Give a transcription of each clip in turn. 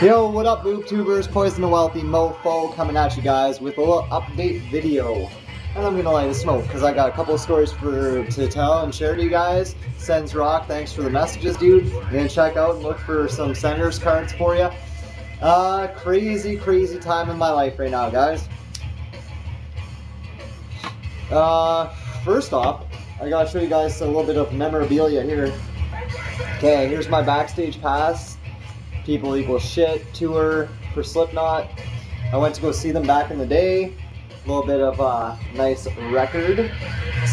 Yo, what up, BoobTubers? Poison the Wealthy Mofo coming at you guys with a little update video. And I'm gonna light a smoke because I got a couple stories for to tell and share to you guys. Sens Rock, thanks for the messages, dude. Gonna check out and look for some Senators cards for you. Uh, crazy, crazy time in my life right now, guys. Uh, first off, I gotta show you guys a little bit of memorabilia here. Okay, here's my backstage pass. People Equal Shit tour for Slipknot. I went to go see them back in the day. A little bit of a nice record.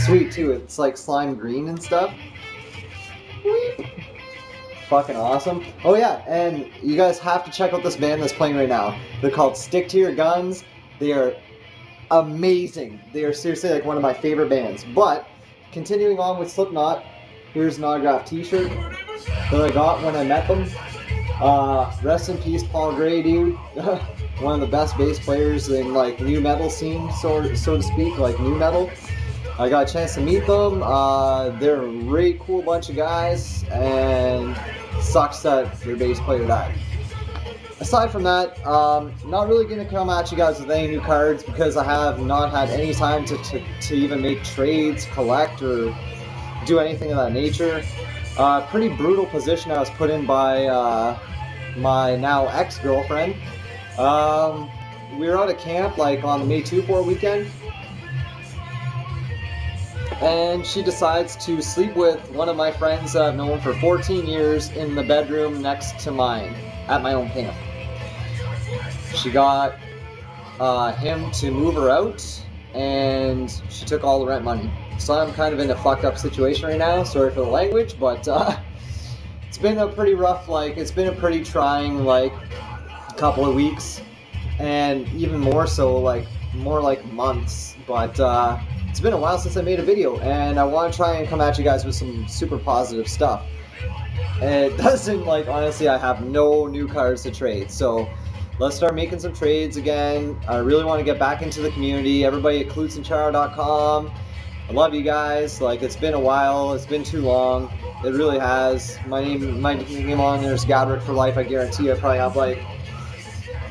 Sweet too, it's like slime green and stuff. Fucking awesome. Oh yeah, and you guys have to check out this band that's playing right now. They're called Stick to Your Guns. They are amazing. They are seriously like one of my favorite bands. But continuing on with Slipknot, here's an autographed t-shirt that I got when I met them. Uh, rest in peace, Paul Gray, dude. One of the best bass players in like nu metal scene, so so to speak, like nu metal. I got a chance to meet them. Uh, they're a really cool bunch of guys, and sucks that their bass player died. Aside from that, um, not really going to come at you guys with any new cards because I have not had any time to, to, to even make trades, collect, or do anything of that nature. Uh, pretty brutal position I was put in by uh, my now ex-girlfriend. Um, we were out at camp like on the May 2 4 weekend. And she decides to sleep with one of my friends that I've known for 14 years in the bedroom next to mine at my own camp. She got uh, him to move her out, and she took all the rent money. So I'm kind of in a fucked up situation right now. Sorry for the language, but uh, it's been a pretty rough, like, it's been a pretty trying, like, couple of weeks. And even more so, like, more like months. But uh, it's been a while since I made a video, and I want to try and come at you guys with some super positive stuff. And it doesn't, like, honestly, I have no new cards to trade. So let's start making some trades again. I really want to get back into the community. Everybody at cloutsnchara.com I love you guys. Like it's been a while. It's been too long. It really has. My name, my name on there's Gaborik for life. I guarantee. I probably have like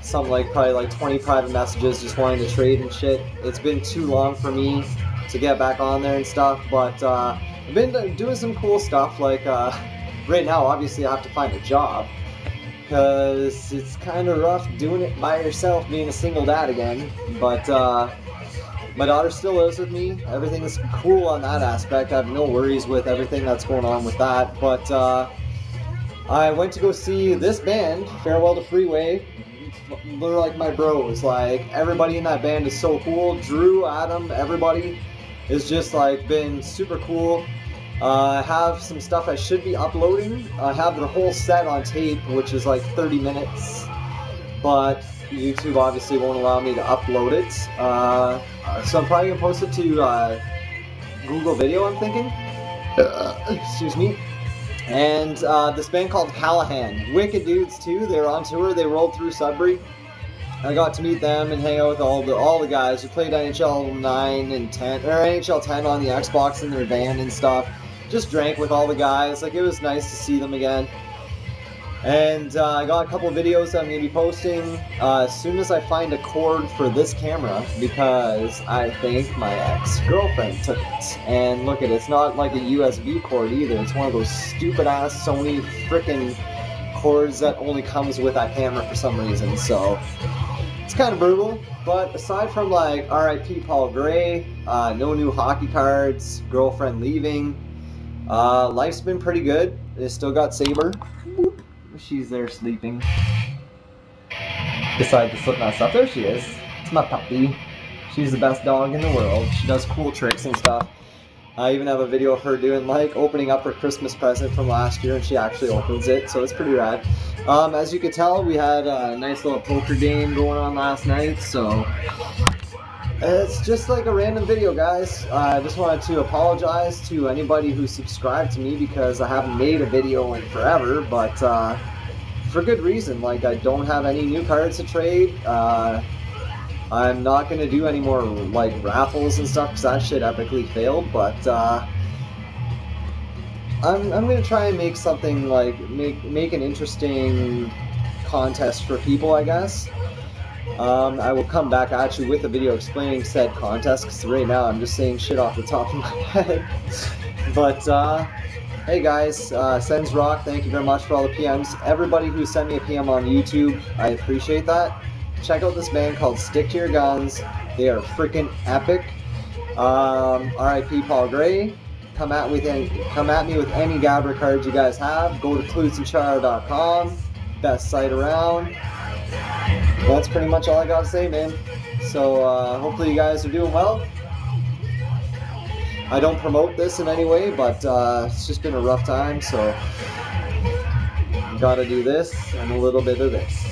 some like probably like 20 private messages just wanting to trade and shit. It's been too long for me to get back on there and stuff. But uh, I've been doing some cool stuff. Like uh, right now, obviously, I have to find a job because it's kind of rough doing it by yourself, being a single dad again. But uh, my daughter still lives with me. Everything is cool on that aspect. I have no worries with everything that's going on with that. But uh, I went to go see this band, Farewell to Freeway. They're like my bros. Like everybody in that band is so cool. Drew, Adam, everybody is just like been super cool. Uh, I have some stuff I should be uploading. I have the whole set on tape, which is like 30 minutes. But YouTube obviously won't allow me to upload it. Uh, so I'm probably going to post it to uh, Google Video, I'm thinking. excuse me. And uh, this band called Callahan. Wicked dudes, too. They're on tour. They rolled through Sudbury. I got to meet them and hang out with all the all the guys who played NHL 9 and 10, or NHL 10 on the Xbox in their van and stuff. Just drank with all the guys. Like, it was nice to see them again. And uh, I got a couple videos that I'm going to be posting uh, as soon as I find a cord for this camera because I think my ex-girlfriend took it. And look at it, it's not like a USB cord either. It's one of those stupid ass Sony freaking cords that only comes with that camera for some reason. So it's kind of brutal. But aside from like RIP Paul Gray, uh, no new hockey cards, girlfriend leaving, uh, life's been pretty good. They still got Saber. She's there sleeping. Beside the Slipknot stuff. There she is. It's my puppy. She's the best dog in the world. She does cool tricks and stuff. I even have a video of her doing like opening up her Christmas present from last year and she actually opens it, so it's pretty rad. Um, as you can tell, we had a nice little poker game going on last night, so it's just like a random video, guys. I just wanted to apologize to anybody who subscribed to me because I haven't made a video in forever, but uh, for good reason. Like, I don't have any new cards to trade. Uh, I'm not going to do any more, like, raffles and stuff because that shit epically failed, but uh, I'm, I'm going to try and make something, like, make, make an interesting contest for people, I guess. Um, I will come back at you with a video explaining said contest because right now I'm just saying shit off the top of my head. but uh, hey guys, uh, Sens Rock, thank you very much for all the PMs. Everybody who sent me a PM on YouTube, I appreciate that. Check out this band called Stick to Your Guns. They are freaking epic. Um, R.I.P. Paul Gray. Come at with any, come at me with any Gaborik cards you guys have. Go to cloutsnchara.com. Best site around that's pretty much all I gotta say, man. So uh, hopefully you guys are doing well. I don't promote this in any way, but uh, it's just been a rough time, so gotta do this and a little bit of this.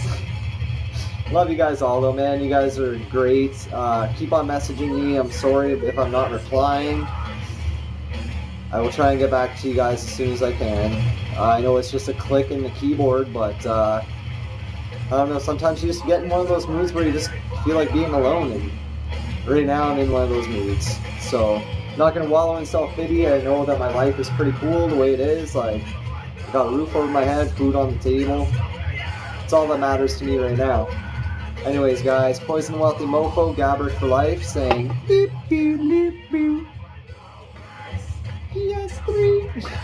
Love you guys all, though, man. You guys are great. Uh, keep on messaging me. I'm sorry if I'm not replying. I will try and get back to you guys as soon as I can. I know it's just a click in the keyboard, but uh, I don't know, sometimes you just get in one of those moods where you just feel like being alone, and right now I'm in one of those moods. So, I'm not gonna wallow in self-pity, I know that my life is pretty cool the way it is, like, I got a roof over my head, food on the table. It's all that matters to me right now. Anyways, guys, Poison Wealthy Mofo, Gaborik for Life, saying, beep, beep, beep, beep. PS3.